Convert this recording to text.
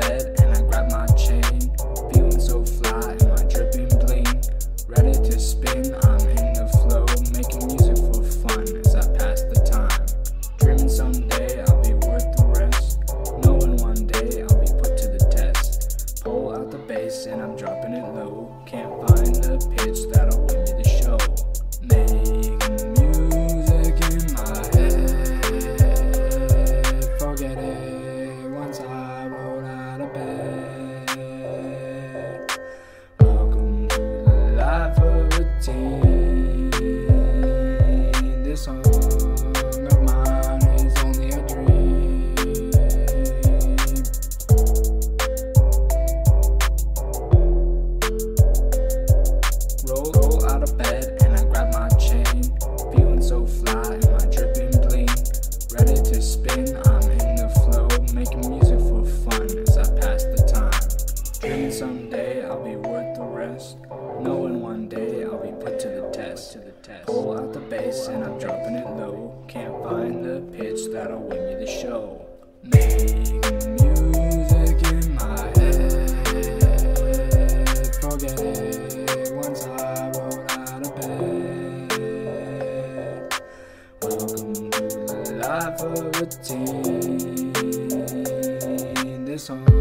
bed and I grab my chain. Feeling so fly, my dripping bling. Ready to spin, I'm in the flow. Making music for fun as I pass the time. Dreaming someday I'll be worth the rest. Knowing one day I'll be put to the test. Pull out the bass and I'm dropping it low. Can't find the pitch that I'm in the flow. Making music for fun as I pass the time. Dreaming someday I'll be worth the rest. Knowing one day I'll be put to the test. To the test. Pull out the bass and I'm dropping it low. Can't find the pitch that'll win me the show. Making music in my head. Forget it once I rolled die for routine. This song.